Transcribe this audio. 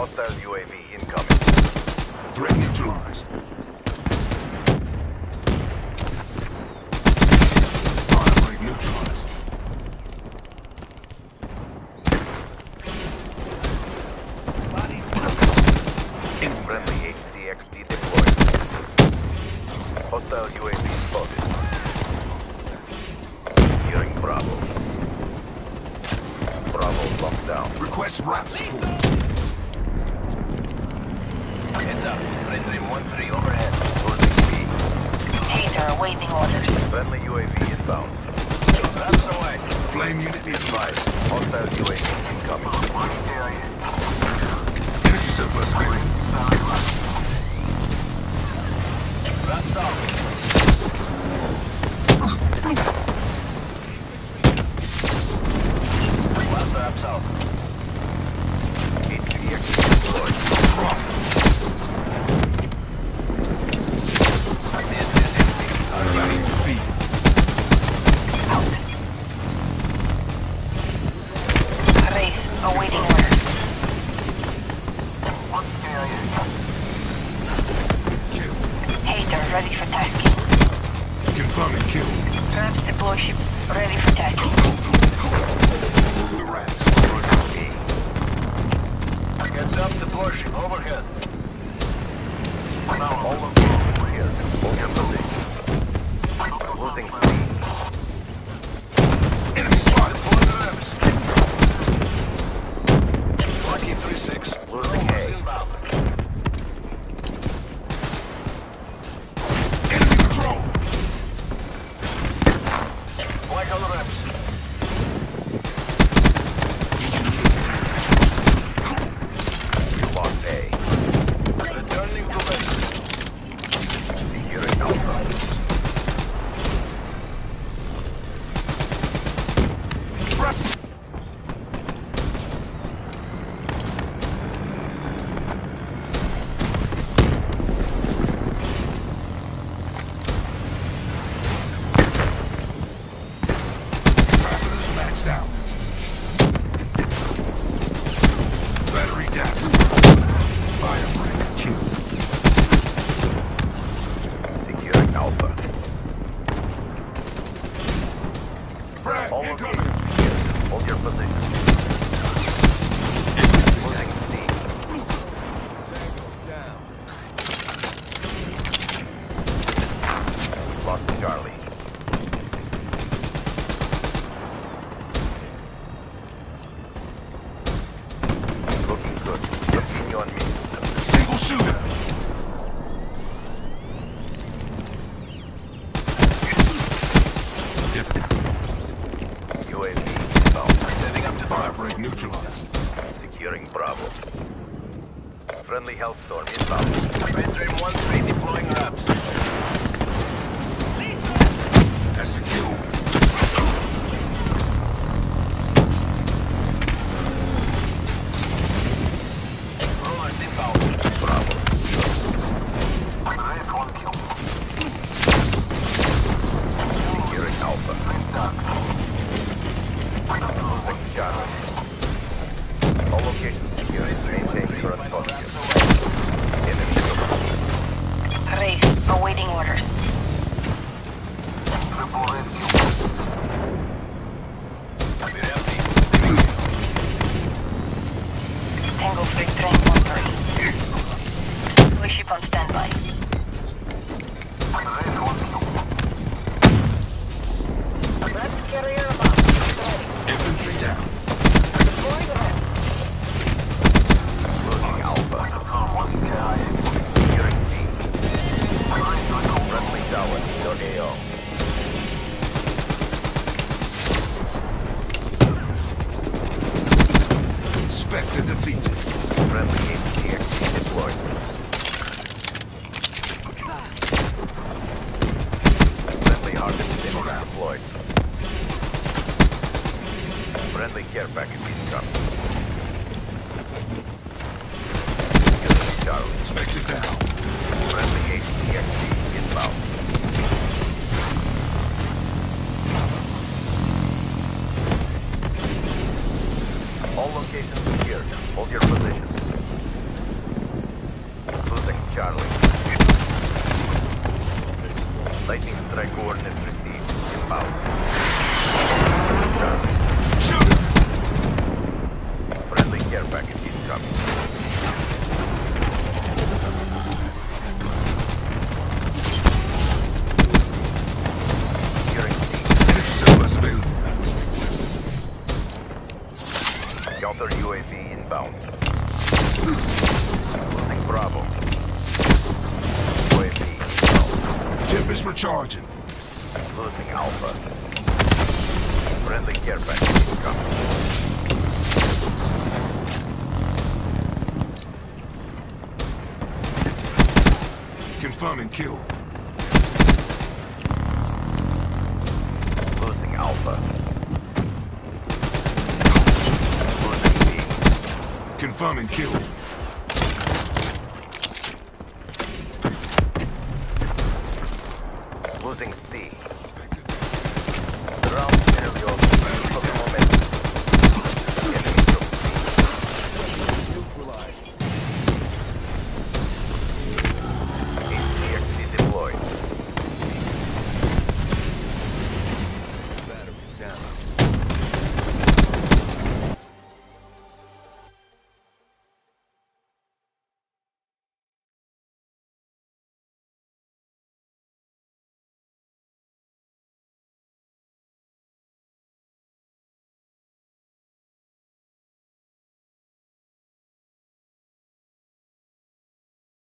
Hostile UAV incoming. Threat neutralized. Firebreak neutralized. Friendly HCXD deployed. Hostile UAV spotted. Securing Bravo. Bravo locked down. Request RAP support. Heads up. Friendly 1-3 overhead. Losing B. Hater awaiting orders. Friendly UAV inbound. Traps away. Flame unit Be neutralized. advised. Hostile UAV incoming. Energy surplus ready for tasking. Confirming kill. Traps deploy ship ready for tasking. The rats. Losing B. Gets up the push. Overhead. Now all locations clear. Hold your position. Losing C. Enemy spotted. Capacitors up to Fire break neutralized. Securing Bravo. Friendly Hellstorm inbound. Bedroom 1-3 deploying RAPs. That's a kill. Rollers inbound. Bravo. Alpha. Losing Charlie. 1-3. Deploy ship on standby. Infantry down. Losing Alpha. Securing C. Friendly tower. Your Spectre defeated. Friendly HCXD deployed. Harvest Sentry deployed. Friendly care package incoming. Spectre down. Friendly HCXD inbound. All locations secured. Hold your positions. Charlie. Lightning strike coordinates received. Inbound. Charlie. Shoot! Friendly care package incoming. Securing C. Energy supplies available. Counter UAV inbound. Losing Bravo. Is recharging. Losing Alpha. Friendly care package incoming. Confirming kill. Losing Alpha. Losing B. Confirming kill. losing C. Round interview for the moment.